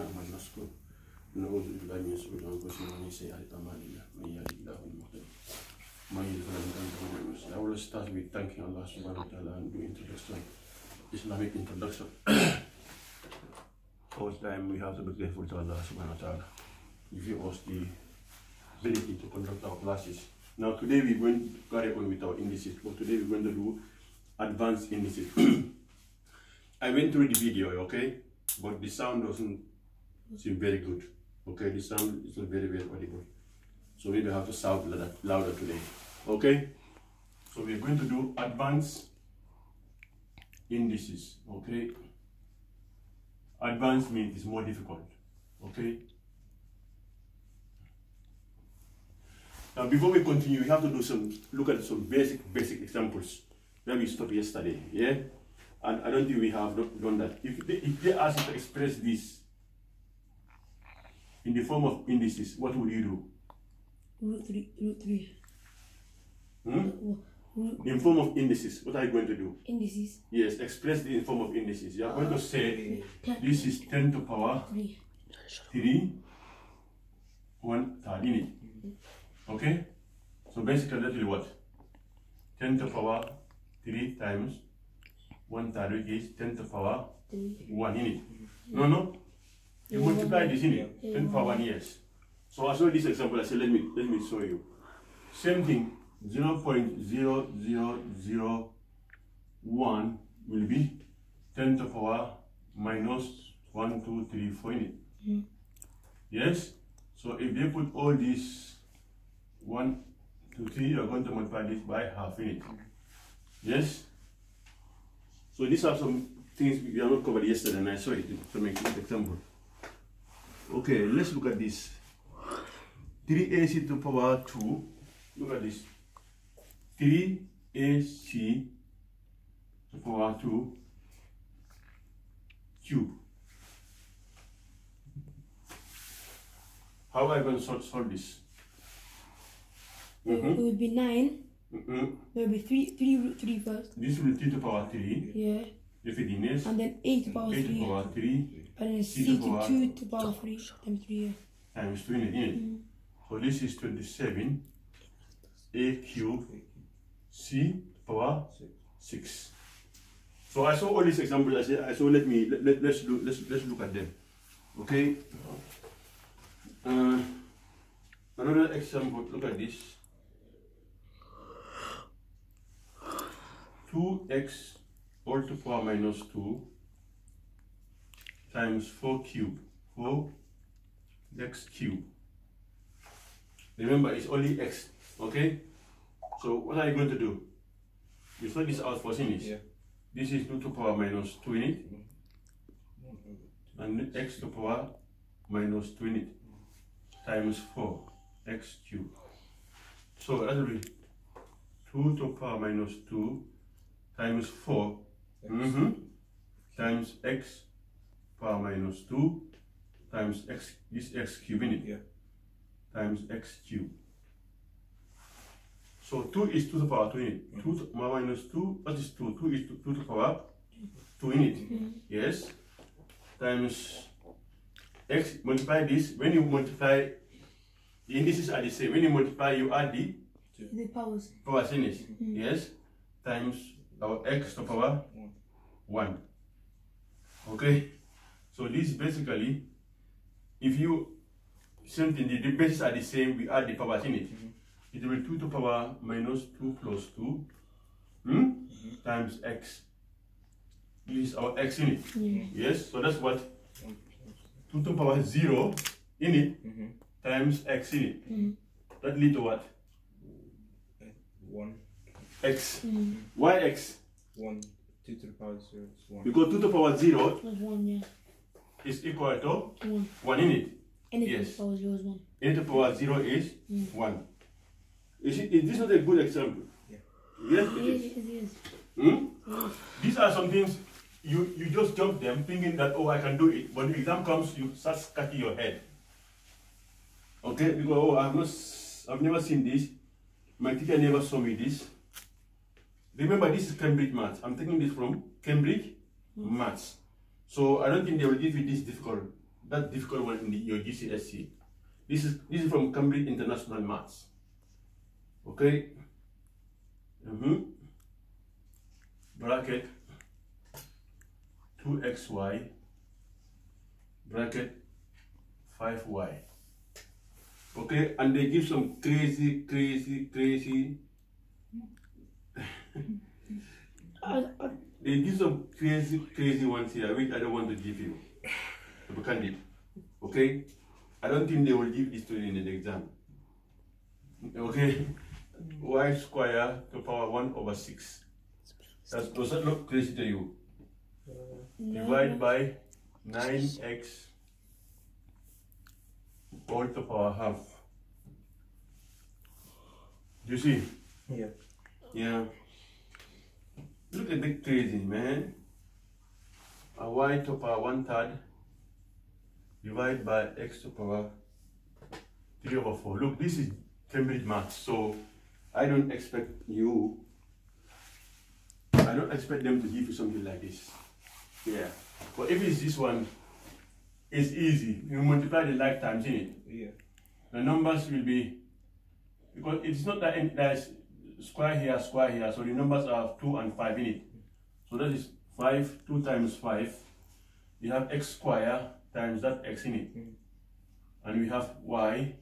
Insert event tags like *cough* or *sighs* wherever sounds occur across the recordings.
نعمل نشكر نعوذ بالله من شرور أنفسنا ومن سيئات أعمالنا من يهده الله المهتدي من يضلل فلن تجد له I will start with thanking Allah subhanahu wa ta'ala and do introduction, Islamic introduction. First time we have to be grateful to Allah subhanahu wa ta'ala. Give us the ability to conduct our classes. Now today we're going to carry on with our indices, but today we're going to do advanced indices. *clears throat* I went through the video, okay, but the sound doesn't seem very good. Okay, this sound is very, very audible. So maybe I have to sound louder, louder today. Okay? So we're going to do advanced indices. Okay? Advanced means it's more difficult. Okay? Now before we continue, we have to do some look at some basic basic examples where we stopped yesterday. Yeah? And I don't think we have done that. If they, if they ask to express this in the form of indices, what would you do? Root three, root three. Hmm? Root In form of indices, what are you going to do? indices. Yes, express it in form of indices. You are going to say this is 10 to power three. 3, 1 third in it. Okay? So basically that will be what? 10 to power 3 times 1 third which is 10 to power 1 in it. No, no. You multiply this in it. 10 to power one. years. So I saw this example, I said let me let me show you. Same thing, 0.0001 will be 10 to the power minus 1, 2, 3, 4 in it. Mhm. Yes? So if they put all these 1, 2, 3, you're going to multiply this by half in it. Yes? So these are some things we have not covered yesterday and I saw it to make an example. Okay, let's look at this. 3ac to the power 2. Look at this. 3ac to the power 2 cube. How am I going to solve, solve this? It Mm-hmm. would be nine. Mm-hmm. There would be three, three root three first. This will be 3 to the power 3. Yeah. If it is And then eight to power 8 to the three. power 3 And then C C to to power- two to power three times three. Yeah. times 2 in it. in it. Mm. So this is 27 a cube c power 6. So I saw all these examples. I said, I saw. Let me let, let let's look let's let's look at them. Okay. Uh, another example. Look at this. Two x all to power minus two times four cube. Four x cube. Remember, it's only x, okay? So what are you going to do? You sort this out for finish. Yeah. This is 2 to power minus 2 in it, and x to power minus 2 in it, times 4, x cube So that will be 2 to power minus 2 times 4, mhm, times x power minus 2 times x, this x cube in it Yeah. times x cube. So 2 is 2 to the power 2 in it. Mm-hmm. 2 to power minus 2, what is 2? 2 is 2, 2 to the power 2 in it. Mm-hmm. Yes. Times x, multiply this. When you multiply, the indices are the same. When you multiply, you add the The powers. power finish. Mm-hmm. Yes. Times our x to the power 1. Okay. So this basically, if you same thing, the, the bases are the same, we add the powers in it. It will be 2 to the power minus 2 plus 2 hmm? times x. This is our x in it. Yeah. Yes, so that's what 2 to the power 0 in it Mm-hmm. times x in it. Mhm. That lead to what? One, x. Mm. Why x? one, two to the power zero is one. Because 2 to the power 0 That's one, yeah. Is equal to One. 1 in it. Anything Yes. power zero is one. A to the power 0 is Mm. 1. Is, it, is this not a good example? Yeah. Yes, it is. yes, yes. Hmm? yes. These are some things you, you just jump them thinking that, oh, I can do it. But the exam comes, you start scratching your head. Okay? Because, oh, I've, not, I've never seen this. My teacher never saw me this. Remember, this is Cambridge Maths. I'm taking this from Cambridge Maths. So I don't think they will give you this difficult that difficult one in the, your GCSE. This is this is from Cambridge International Maths. Okay. Mm-hmm. Bracket two xy bracket five y. Okay, and they give some crazy, crazy, crazy. I, *laughs* I, They give some crazy, crazy ones here, which I don't want to give you. To be candid. Okay? I don't think they will give this to you in the exam. Okay? *laughs* Y square to power 1 over 6. That's, does that look crazy to you? no, Divide by 9x all to power half. Do you see? Yeah. Yeah. Look at that crazy man. A y to power one third divided by x to power three over four. Look, this is Cambridge maths, so I don't expect you. I don't expect them to give you something like this. Yeah. But if it's this one, it's easy. You multiply the like times in it Yeah. the numbers will be because it's not that in- there's square here, square here, so the numbers are two and five in it. So that is five, two times five. You have x square times that x in it, Mm. and we have y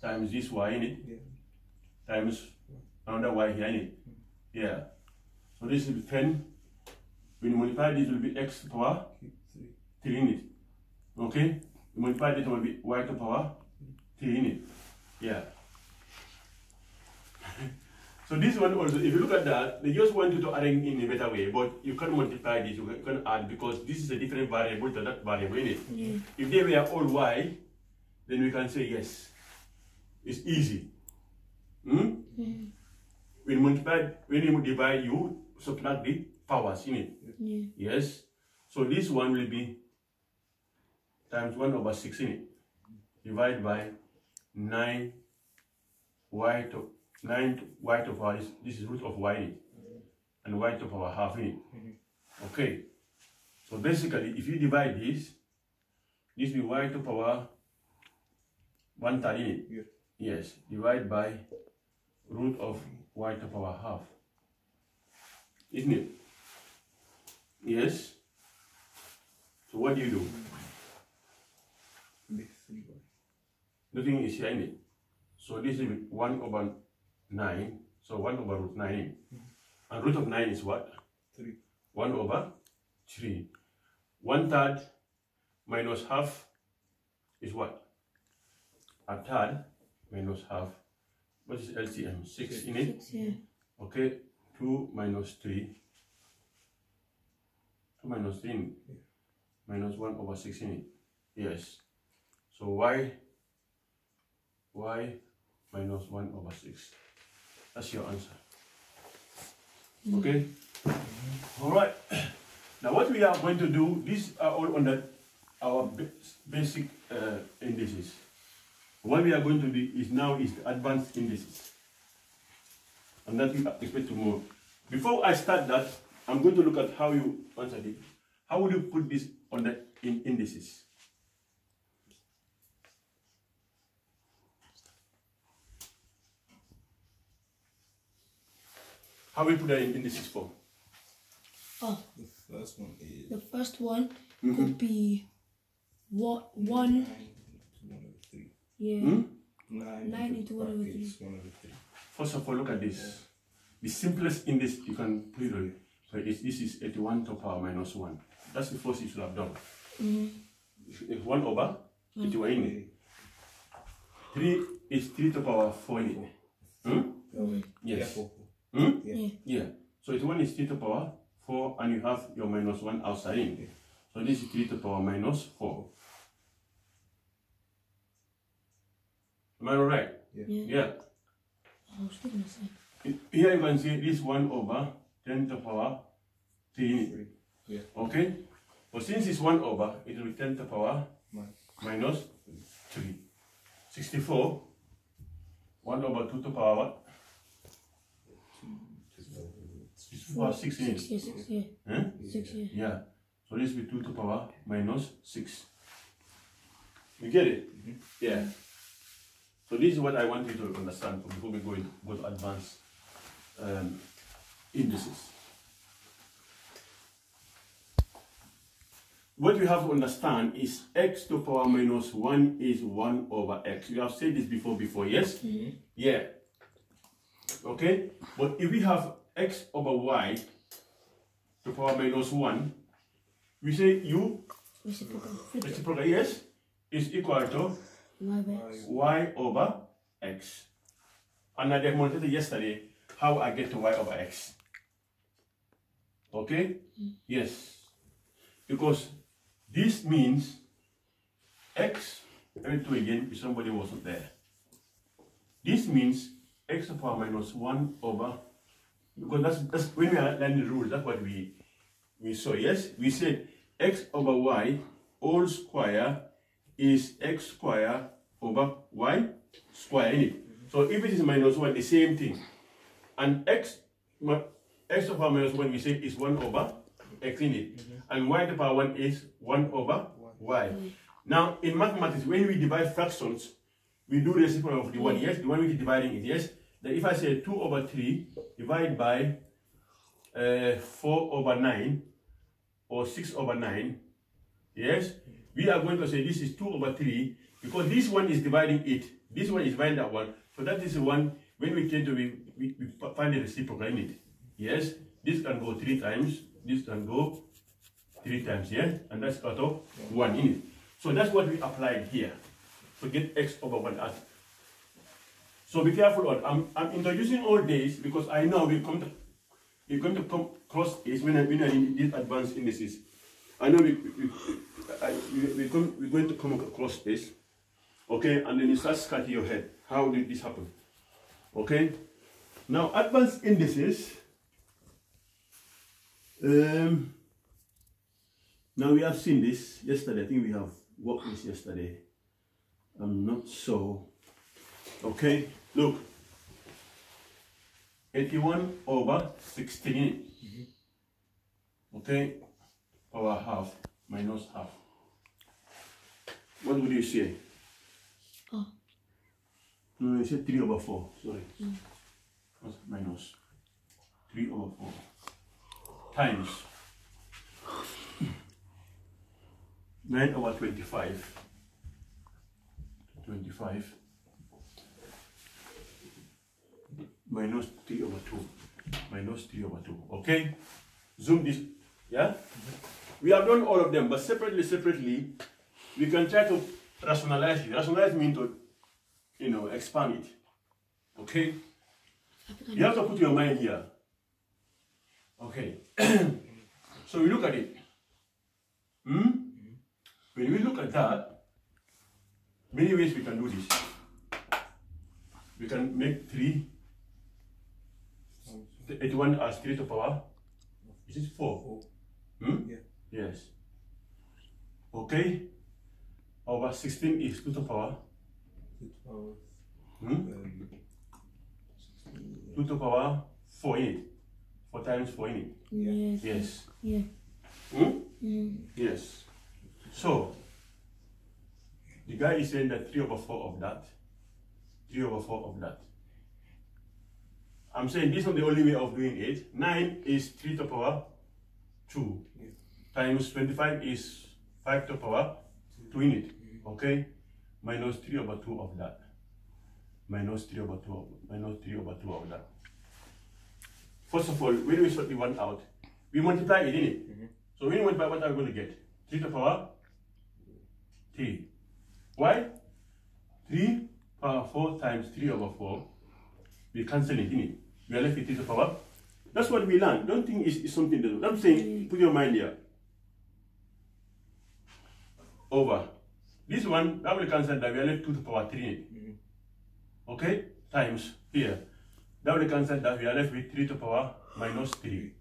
times this y in it Yeah. times another y here in it. Yeah. So this will be ten. When you multiply this will be x to power Keep three. three in it. Okay? You multiply this will be y to power three in it. Yeah. So this one also, if you look at that, they just want you to arrange in a better way, but you can't multiply this, you can- add because this is a different variable to that variable in it. yeah, If they were all y, then we can say yes. It's easy. Hmm? mm, When you multiply, when you divide, you subtract the powers in it. yeah, Yes. So this one will be times 1 over 6 in it. Divide by 9 y to 9 to- y to power is this is root of it. And y to power half in it. Okay. So basically if you divide this, this will be y to power 1 third in it. Yes. Divide by root of y to power half. Isn't it? Yes. So what do you do? Nothing is here in it. So this is 1 over 9. So 1 over root 9. Hmm. And root of 9 is what? Three. 1 over 3. 1 third minus half is what? A third minus half. What is LCM? 6 in it. six, yeah, Okay. 2 minus 3. 2 minus 3 in it. Yeah. minus 1 over 6 in it. Yes. So y, y minus 1 over 6. That's your answer. Okay? All right. *clears throat* Now what we are going to do, these are all on the, our basic uh, indices. What we are going to do is now is the advanced indices. And that we expect tomorrow. Before I start that, I'm going to look at how you answer it. How would you put this on the in indices? How will you put that in indices form? oh, The first one is the first one Mm-hmm. could be what one, nine to one over three. yeah, Hmm? Nine, Nine into into one over brackets, one over three. First of all, look at this. The simplest index you can put it on. So it's, this is 81 to power minus 1. That's the first you should have done. mm, If 1 over 81 in it. 3 is 3 to power 4 in it. Hmm? Yes. Yeah, four, four. Hmm? yeah, Yeah. So it's one is 3 to the power 4 and you have your minus 1 outside in. Yeah. So this is 3 to the power minus 4. Am I right? yeah. Yeah. I was thinking the same. Here you can see this 1 over 10 to the power 3. Three. Yeah. Okay? But since it's 1 over, it will be 10 to the power Minus. minus 3. 64. 1 over 2 to the power It's 6 in it. Six, yeah, six, yeah, Huh? six, yeah, Yeah. So this will be 2 to the power minus 6. You get it? Yeah. So this is what I want you to understand before we go into go to advanced um, indices. What you have to understand is x to the power minus 1 is 1 over x. You have said this before, before, yes? Yeah. Okay? But if we have x over y to the power minus 1, we say u, Reciprocal. reciprocal, yes, is equal to Y over x. And I demonstrated yesterday how I get to y over x. Okay? Hmm. Yes. Because this means x, let me do again if somebody wasn't there. This means x to the power minus 1 over, because that's, that's when we are learning the rules, that's what we, we saw, yes? We said x over y all square is x square over y square, innit? Mm-hmm. So if it is minus 1, the same thing. And x, x to the power minus 1, we say is 1 over x in it. Mm-hmm. And y to the power 1 is 1 over y. Mm-hmm. Now, in mathematics, when we divide fractions, we do the reciprocal of the one, yes? The one which is dividing it, yes? Then if I say 2 over 3 divided by uh, 4 over 9 or 6 over 9, yes? We are going to say this is 2 over 3 because this one is dividing it. This one is dividing that one. So that is the one, when we tend to, we, we, we find the reciprocal in it. Yes? This can go 3 times, this can go 3 times, yeah? And that's out of 1 in it. So that's what we applied here. So get x over 1 as so be careful. Lord. I'm, I'm introducing all this because I know we're going to we're going to come cross this when when I in these advanced indices. I know we, we, I, we, we're, going, we're going to come across this. Okay, and then you start scratching your head. How did this happen? Okay. Now advanced indices. Um, now we have seen this yesterday. I think we have worked this yesterday. I'm not so Okay, look. 81 over 16. Okay, power half minus half. What would you say? Oh. No, you said 3 over 4. Sorry. Mm. What's minus 3 over 4 times *laughs* 9 over 25. 25 minus 3 over 2 minus 3 over 2 okay? Zoom this. Yeah? We have done all of them but separately separately we can try to rationalize it. Rationalize means to you know expand it. Okay? You have to put your mind here. Okay? *clears throat* So we look at it. Hmm? when we look at that many ways we can do this. We can make 3 the 81 as 3 to the power is it 4 Four. hmm? Yeah. yes okay over 16 is 2 to the power Two power. hmm? Um, 2 to power 4 in it 4 times 4 in it Yes. yes Yeah. hmm? Mm. yes so the guy is saying that 3 over 4 of that 3 over 4 of that I'm saying this is not the only way of doing it. 9 is 3 to the power 2 Yeah. times 25 is 5 to the power 2 in it. Okay? Minus 3 over 2 of that. Minus 3 over 2 of, minus 3 over 2 of that. First of all when we sort the one out we multiply it in it mm-hmm. so when we multiply what are we going to get? 3 to the power 3 why? 3 power 4 times 3 over 4 we cancel it in it we are left with 3 to the power. That's what we learned don't think it's, it's something that I'm saying mm. put your mind here. Over. This one that will cancel that we are left 2 to the power 3 in it. okay? Times here. That will cancel that we are left with 3 to the power minus 3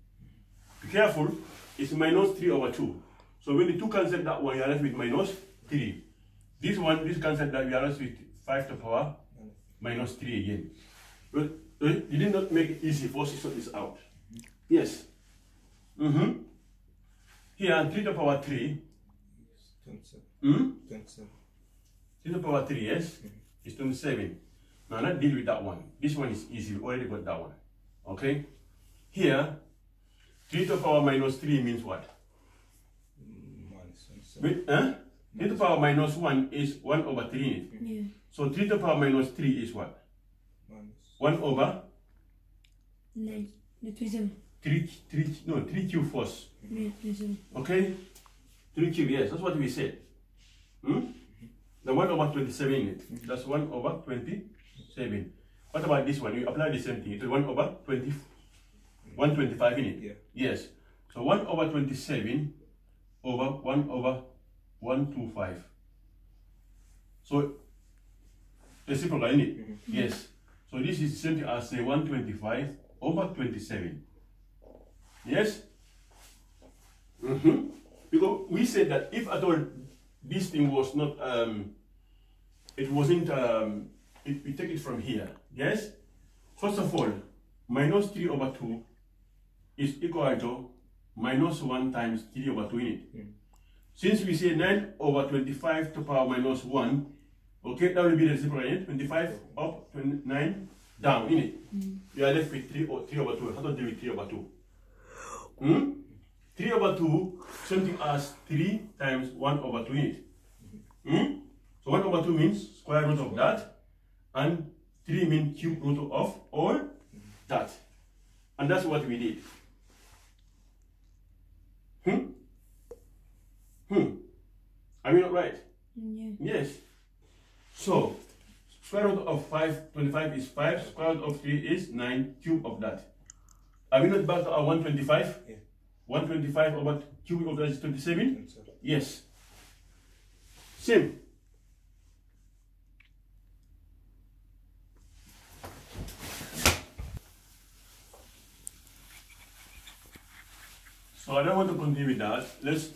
be careful. It's minus 3 over 2 so when the 2 cancel that one you are left with minus 3 this one this cancel that we are left with 5 to the power mm. minus 3 again. But you did not make it easy for us to sort this out yes mm-hmm here 3 to the power 3 Twenty-seven. hmm? Twenty-seven. 3 to the power 3, yes? Is 27. Now, not deal with that one. This one is easy. We already got that one. Okay? Here, 3 to the power minus 3 means what? Mm, minus 27. Wait, huh? 3 to the power minus 1 is 1 over 3. Yeah. So 3 to the power minus 3 is what? Minus 1 over Nine. No, 27. 3, 3, no, 3 cube first. Yeah, 27. Okay? 3 cube, yes, that's what we said. Hmm? The 1 over 27 in. That's 1 over 27. What about this one? You apply the same thing. It's 1 over 20, 125 in it. Yeah. Yes. So 1 over 27 over 1 over 125. So reciprocal in it. Yes. So this is the same as a 125 over 27. Yes? Mm-hmm. Because we said that if at all this thing was not, um, it wasn't, um, it, we take it from here. Yes? First of all, minus 3 over 2 is equal to minus 1 times 3 over 2 in it. Since we say 9 over 25 to power minus 1, okay, that will be the reciprocal in it. 25 up, 29 down in it. You are left with 3, o- 3 over 2. How to deal with 3 over 2? Hmm? 3 over 2, something as 3 times 1 over 2 in it. Hmm? So 1 over 2 means square root of that, and 3 means cube root of all that. And that's what we did. Hmm? Hmm. Are we not right? Yeah. Yes. So, square root of 5, 25 is 5, square root of 3 is 9, cube of that. Are we not back to our 125? Yeah. 125 over cube of that is 27? 27. Yes. Same. So I don't want to continue with that. Let's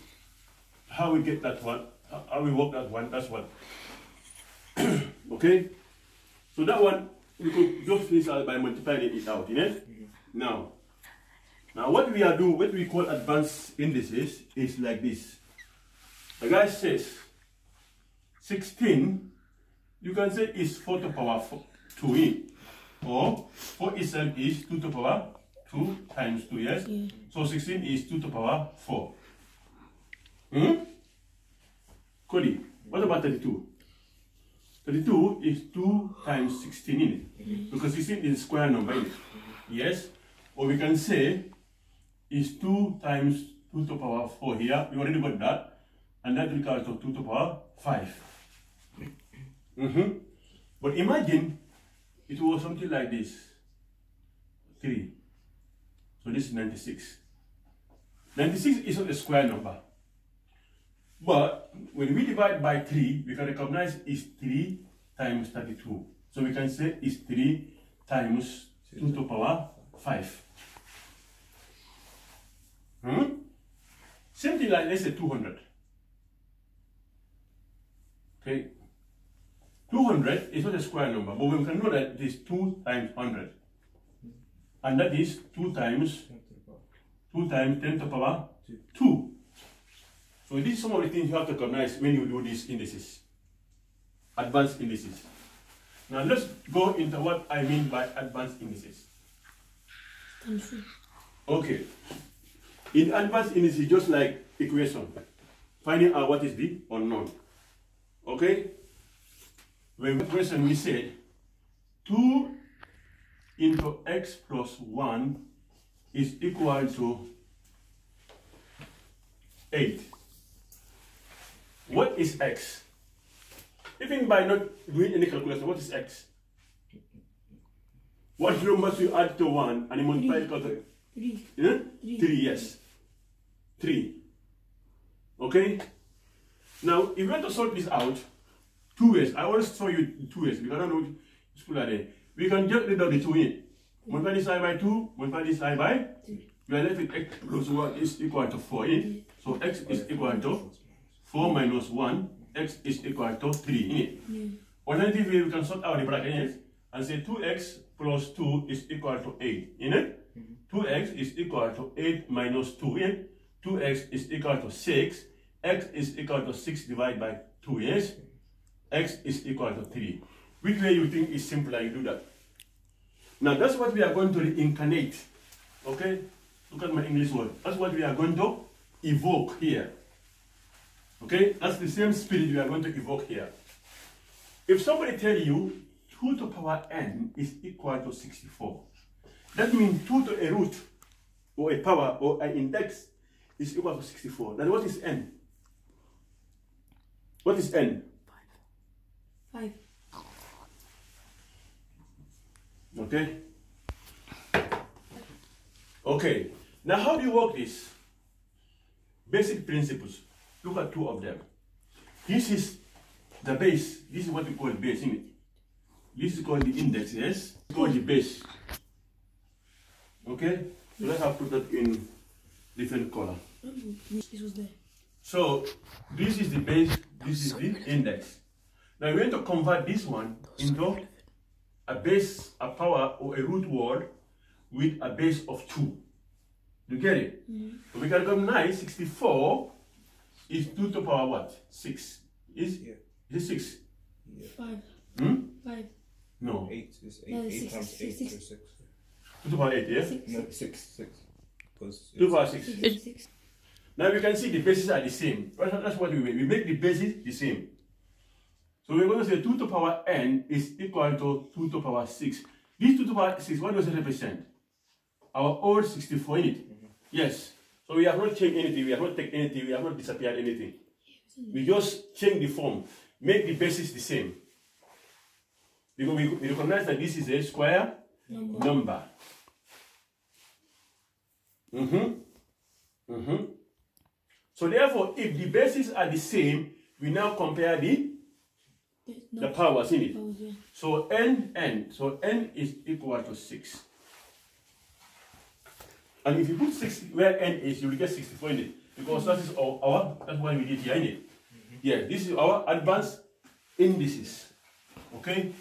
how we get that one, how- how we work that one. That's what. *coughs* okay. So that one we could just finish by multiplying it out. Yes. Now, now what we are doing, what we call advanced indices, is like this. The guy says 16, you can say is 4 to the power four, 2 in, or 4 itself is 2 to the power 2 times 2, yes? Yeah. So 16 is 2 to the power 4. Hmm? Cody, what about 32? 32 is 2 times 16 in it, because 16 is a square number in it, yes? Or we can say is 2 times 2 to the power 4 here, we already got that, and that to 2 to the power 5. Mm-hmm. But imagine it was something like this 3. So this is 96. 96 is not a square number. But when we divide by 3, we can recognize it's 3 times 32. So we can say it's 3 times 2 to the power 5. Hmm? Same thing like let's say 200. Okay. 200 is not a square number, but we can know that it is 2 times 100. And that is 2 times 10 to the power 2 times 10 to the power 2. So this is some of the things you have to recognize when you do these indices. Advanced indices. Now let's go into what I mean by advanced indices. Okay. In advanced indices, just like equation, finding out what is the unknown. Okay? When question we said 2 into x plus 1 is equal to 8. What is x? Even by not doing any calculation, what is x? What number you add to 1 and you multiply it equal to Three. Huh? Three. Three, yes. Three. Okay? Now, if you want to sort this out, two ways. I always show you two ways because I don't know which school are there. We can just read out the two in. Multiply this side by two, multiply this side by. Three. You are left with x plus 1 is equal to 4 in. So x is equal to 4 minus 1, x is equal to 3 in it. Yeah. Alternatively, we can sort out the bracket and say 2x plus 2 is equal to 8, in it? 2x is equal to 8 minus 2, in 2x is equal to 6, x is equal to 6 divided by 2, yes? x is equal to 3. Which way you think is simpler, you do that. Now that's what we are going to reincarnate. Okay? Look at my English word. That's what we are going to evoke here. Okay? That's the same spirit we are going to evoke here. If somebody tell you 2 to the power n is equal to 64, that means 2 to a root or a power or an index is equal to 64. Then what is n? What is n? 5. Five. Okay? Okay. Now how do you work this? Basic principles. Look at two of them. This is the base. This is what we call base, isn't it? This is called the index, yes? It's called the base. Okay? So let's have put that in different color. This was there. So this is the base, this is the index. Now we're going to convert this one into a base, a power, or a root word with a base of 2. You get it? Mm-hmm. So we can recognize 64 is 2 to the power what? 6. Is, Yeah. is it 6? Five. Hmm? Five. No. Eight is eight. No, eight six, times six, eight six. is six. to the power 8, yeah? Six. No, six, six. Because to power 6. Six. Six. six. Now we can see the bases are the same. That's that's what we make. We make the bases the same. So we're going to say 2 to the power n is equal to 2 to the power 6. This 2 to the power 6, what does it represent? Our old 64 in it. Yes. So we have not changed anything, we have not taken anything, we have not disappeared anything. We just change the form, make the basis the same. Because we, we recognize that this is a square Number. number. Mm-hmm. Mm-hmm. So therefore, if the bases are the same, we now compare the, the powers in it. So n, n. So n is equal to 6. And if you put 6 where n is, you will get 64 in it. Because that is our, our that's what we did here in it. Yeah, this is our advanced indices. Okay?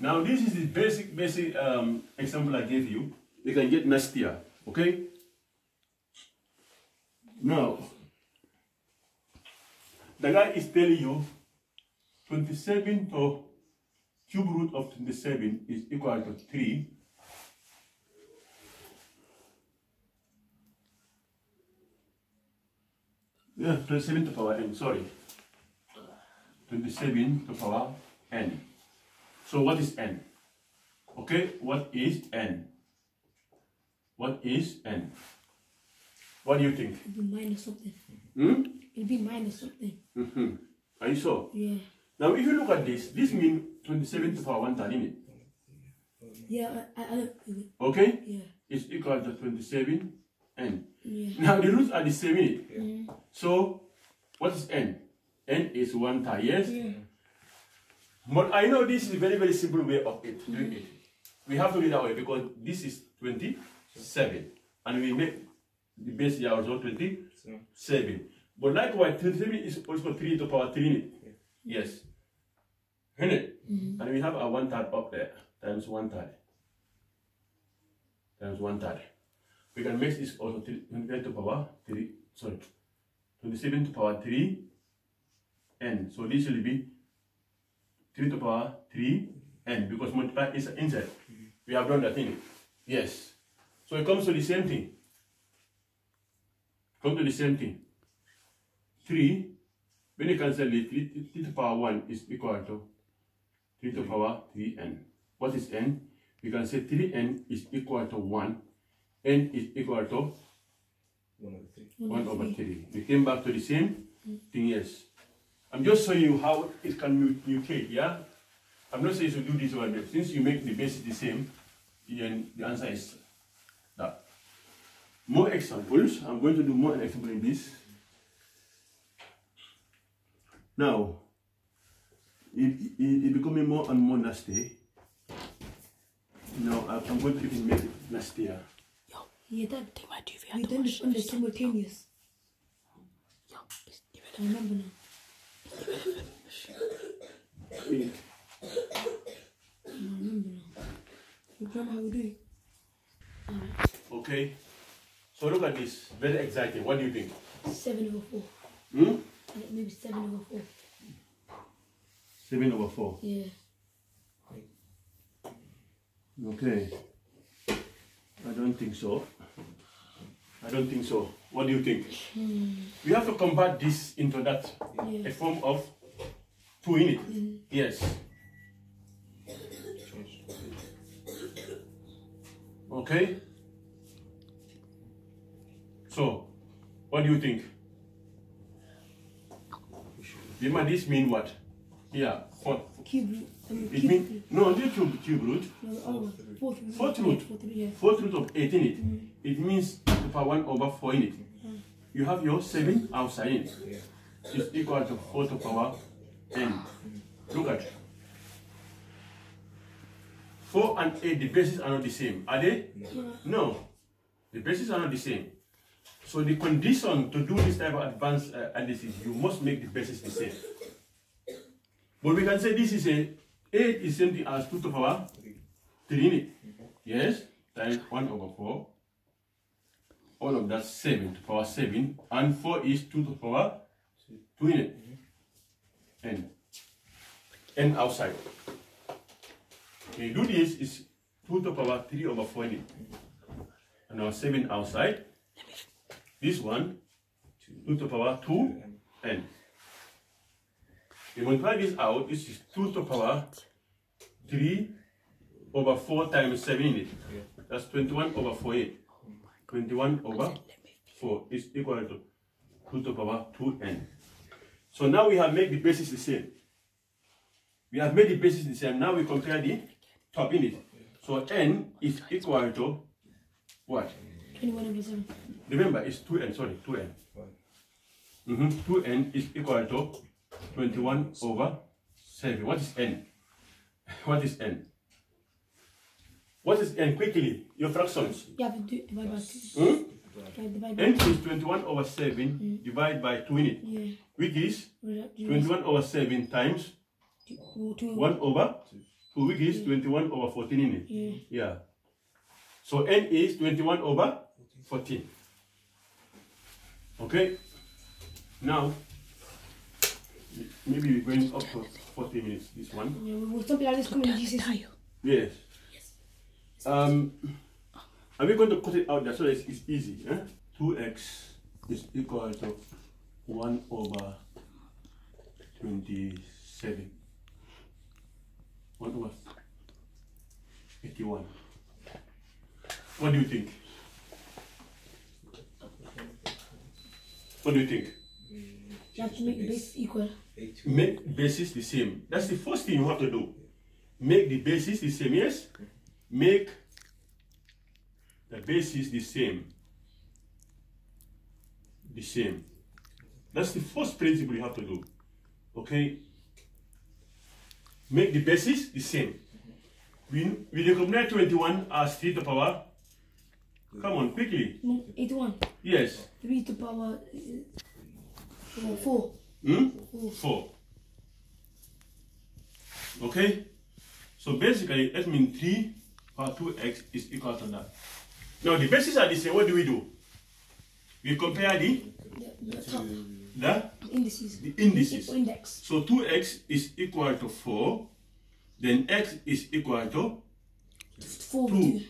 Now this is the basic basic um, example I gave you. You can get nastier. Okay? Now the guy is telling you 27 to cube root of 27 is equal to 3. Yeah, 27 to power n, sorry. 27 to power n. So what is n? Okay, what is n? What is n? What do you think? It'll be minus something. Hmm? It'll be minus something. Mm-hmm. Are you sure? Yeah. Now, if you look at this, this means 27 to power 1 third, isn't it? Yeah, I, I, I don't. Okay? Yeah. It's equal to 27 n. Yeah. Now, the roots are the same, eh? it? Mm. So, what is n? n is 1 third, yes? Yeah. But I know this is a very, very simple way of it, doing mm-hmm. it. We have to do it that way because this is 27. And we make the base here also 27. But likewise, 27 is also 3 to the power 3 eh? in it. Yes. Isn't it? Mm-hmm. And we have a 1 third up there, times 1 third. Times 1 third. We can make this also 3, 25 to power 3, sorry, 27 to power 3 n. So this will be 3 to the power 3 n because multiply is inside. Mm-hmm. We have done that thing. Yes. So it comes to the same thing. Come to the same thing. 3, when you cancel it, 3, 3 to power 1 is equal to 3 to the power 3n. What is n? We can say 3n is equal to 1. N is equal to One of the three. 1 over 3. We came back to the same thing, yes. I'm just showing you how it can mutate, yeah? I'm not saying you should do this one, but since you make the base the same, then the answer is that. More examples. I'm going to do more example in this. Now, it, it, it becoming more and more nasty. Now, I- I'm going to even make it nastier. Yeah, Dad. Take my TV We out done this on the simultaneous. Yo, it's even I remember now. I remember now. You remember how we do it? Okay? So look at this. Very exciting. What do you think? Seven over four. Hmm? Maybe seven over four. 7 over 4. Yeah. Okay. I don't think so. I don't think so. What do you think? Hmm. We have to convert this into that, Yeah. a form of 2 in it. Hmm. Yes. Okay. So, what do you think? Lima, this mean what? Yeah, fourth. Cube root. Um, it means, no, the cube, cube root. No, oh, fourth root. Fourth root. Fourth root. Fourth root of 8 in it. Mm-hmm. It means the power 1 over 4 in it. Mm. You have your 7 outside in it. It's equal to 4 to power n. Look at it. 4 and 8, the bases are not the same. Are they? No. The bases are not the same. So the condition to do this type of advanced uh, analysis, you must make the bases the same. But we can say this is a 8 is same thing as 2 to power 3 in it. Yes? Times 1 over 4. All of that 7 to power 7. And 4 is 2 to power 2 in it. Outside. You do this, is 2 to power 3 over 4 in it. And now 7 outside. This one, 2 to power 2 You multiply this out, this is 2 to the power 3 over 4 times 7 in it. That's 21 over 4 8. 21 over 4 is equal to 2 to the power 2n. So now we have made the basis the same. We have made the basis the same. Now we compare the top in it. So n is equal to what? 21 over 7. Remember, it's 2n, sorry, 2n. Mm-hmm. 2n is equal to 21 over 7. What is n? *laughs* What is n? What is n? Quickly, your fractions. You have to divide by 2. Hmm? Divide by n is 21 over 7 divided by 2 in it, Yeah. which is What is that? Do 21 over 7 times two- two- 1 over 2, which is 21 over 14 in it. Yeah. Yeah. So n is 21 over 14. Okay. Now, maybe we're going up for 40 minutes, this one. Yeah, we- we'll something like this coming in GCSE. Yes. Um, are we going to cut it out there so it's, it's easy? Eh? 2x is equal to 1 over 27. 1 over 81. What do you think? What do you think? You have to make the base equal. Make basis the same. That's the first thing you have to do. Make the basis the same, yes? Make the basis the same. The same. That's the first principle you have to do. Okay? Make the basis the same. We, we recognize 21 as 3 to the power. Come on, quickly. No, 81. Yes. 3 to power uh, uh, 4. Hmm? 4. Okay? So basically, that means 3 power 2x is equal to that. Now the bases are the same. What do we do? We compare the, The, the the, indices. the indices. Index. So 2x is equal to 4. Then x is equal to 4 Two.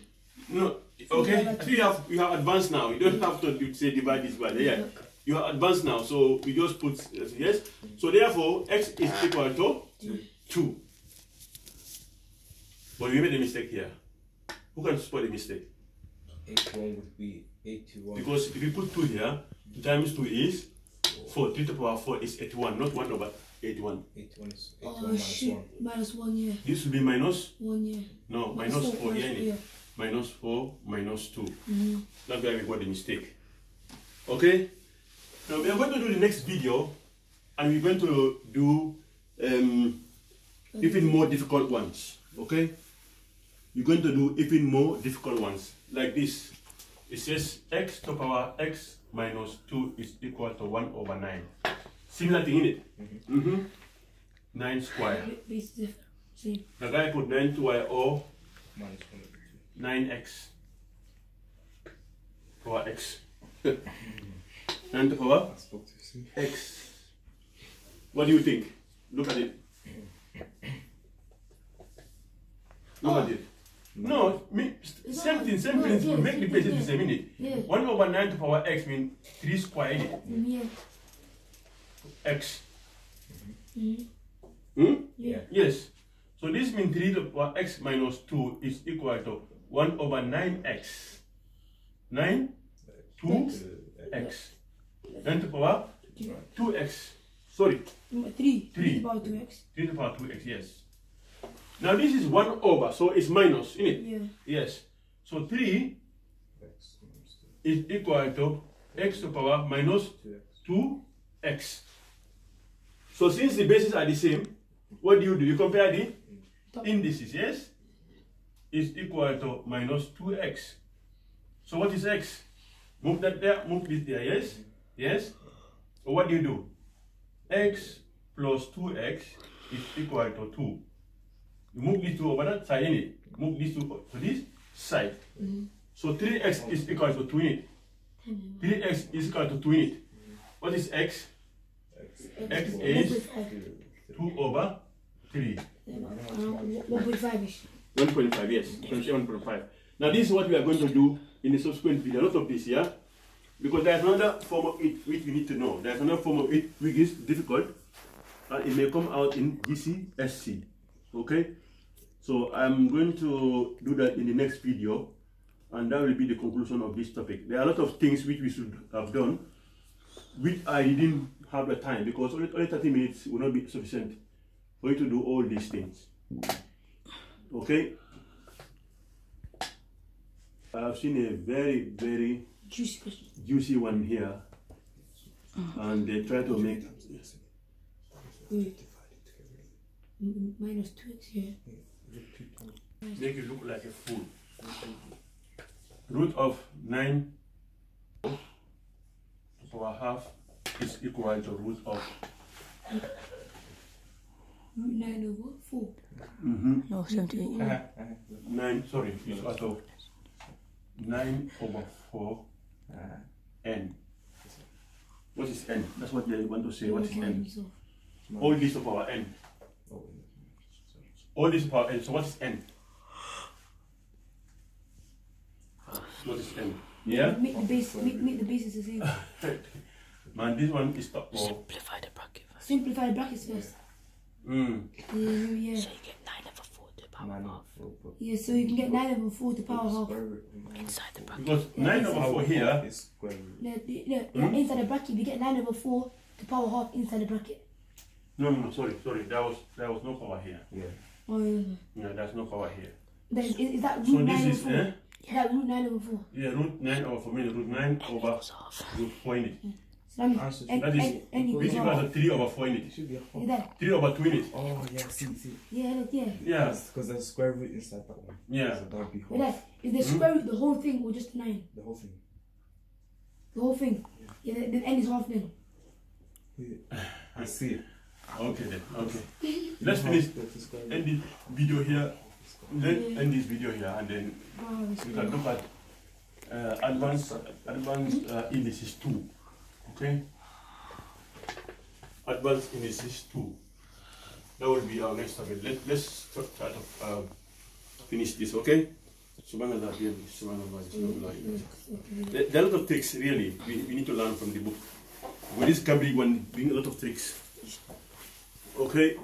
No, okay. I think you have you have advanced now. You don't have to say divide this by the yeah. You are advanced now, so we just put yes. So therefore, x is equal to two. But we made a mistake here. Who can spot the mistake? 81 would be 81. Because if you put two here, two times two is four. Three to the power four is eighty-one, not one over eighty-one. 81 is 81 Oh minus shit. 1. Minus 1, yeah. This will be minus 1, yeah. no Minus minus four, four minus here. four, yeah. minus 4 minus 2. Mm-hmm. That's why we got the mistake. Okay? Now we are going to do the next video and we're going to do um, even more difficult ones. Okay? We're going to do even more difficult ones like this. It says x to the power x minus 2 is equal to 1 over 9. Similar thing in it. Mm-hmm. 9 square. Base different. Same. The guy put 9 to y or Minus 1 9x power x. *laughs* 9 to power 2. I spoke to you. x. What do you think? Look at it. Look Oh. at it. No, me, same thing, same no, principle. yeah, Make the same basis thing, the same, innit? Yeah. 1 over 9 to power x means 3 square, innit? Mm, Yeah. X. Mm. Hmm? Yeah. Yes. So this means 3 to the power x minus 2 is equal to 1 over 9x. 9, 2, x. 9 to the power 2x. Sorry, Number three. Three. About two x. 3 to the power 2x, yes. Now this is 1 over, so it's minus, innit? Yeah. Yes. So 3 is equal to x to the power minus 2x. So since the bases are the same, what do you do? You compare the indices, yes? Is equal to minus 2x. So what is x? Move that there, move this there, yes? Yes? So what do you do? x plus 2x is equal to 2. You move these two over that side, innit? Move these two to this side. So 3x is equal to 2 in it. 3x is equal to 2 in it. What is x? X is 2 over 3. One point five ish. 1.5, yes. 1.5. Now this is what we are going to do in the subsequent video. A lot of this, yeah? Because there's another form of it which we need to know. There's another form of it which is difficult. And it may come out in GCSE. Okay? So I'm going to do that in the next video. And that will be the conclusion of this topic. There are a lot of things which we should have done, which I didn't have the time because only, only 30 minutes will not be sufficient for you to do all these things. Okay? I've seen a very, very Juicy question. juicy one here. And they try to make Wait. M- Minus two x. Yeah. make it look like a fool. Root of 9 to power half is equal to root of Root nine over four. Mm-hmm. No, 78. *laughs* 9, sorry, is equal to 9 over 4 n. What is n? That's what they want to say. What is n? So, All this to power n. All this to power n. So what is n? What is n? Yeah? Make the base. Make, make the bases the same. *laughs* Man, this one is top four. Simplify the bracket first. Simplify the brackets first. Mm. Yeah, yeah. So you get 9 over 4 to the. Yeah, so you can get 9 over 4 to power half. Inside the bracket. Because 9 over 4 here, is square root. No, the- no, yeah, inside the bracket, we get 9 over 4 to power half inside the bracket. no, no, no, sorry, sorry, there was there was no power here. Yeah. Oh, yeah. No, there's no power here. That is, is that root So 9 this over is, 4? eh? Is that root 9 over 4? Yeah, root 9 over 4 means root 9 over Equals half. root 4 in it. So that means Answer to that is n, n Which equals equals 3 over 4 in It it. should be a Is half. 3 over 2 in it. Oh, yeah, see, see. Yeah, look, yeah. Yeah, Because there's square root inside that one. yeah. So that would be Is half. that, is the square root the whole thing or just 9? The whole thing. The whole thing? Yeah, the, the n is half then. *sighs* I see it. Okay then, okay. *laughs* Let's finish, That's the square root. end this video here. Let's end this video here and then Wow, it's we can look at uh, advanced advanced uh, indices 2 okay? Advanced indices 2 that will be our next topic. Let, let's try to uh, finish this okay? Subhanallah there, are a lot of tricks really. We, we need to learn from the book. With this Gabri one being a lot of tricks. Okay